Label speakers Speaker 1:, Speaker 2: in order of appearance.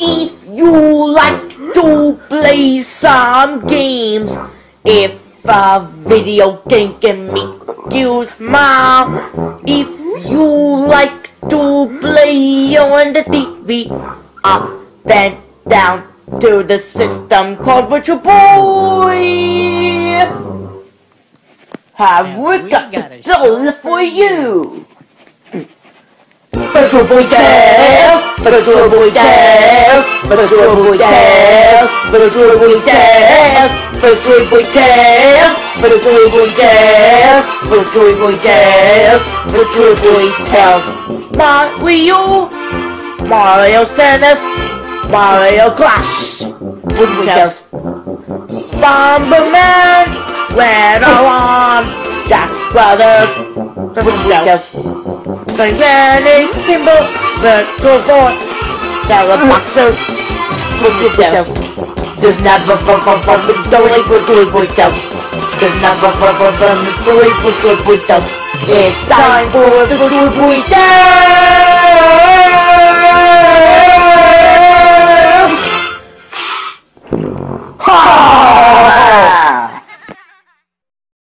Speaker 1: If you like to play some games, if a video game can make you smile, if you like to play on the TV, up and down to the system called Virtual Boy. Have we got
Speaker 2: got a
Speaker 1: a show
Speaker 2: show
Speaker 1: for you? Virtual Boy Tales, Virtual Boy Tales, Virtual Boy Tales, Virtual Boy Tales, Virtual Boy Tales, Virtual Boy Tales, Virtual Boy Tales, Virtual Boy Tales. Mario, Mario Tennis, Mario Clash, Virtual Boy Tales. Bomberman, Alarm, Jack Brothers, Boy Tales. Gigantic Kimbo, Vertical Force, Teleboxer, Virtual Tales. There's never fun fun fun with story Virtual Boy Tales. There's never fun fun fun with story Tales. It's time for Boy Tales!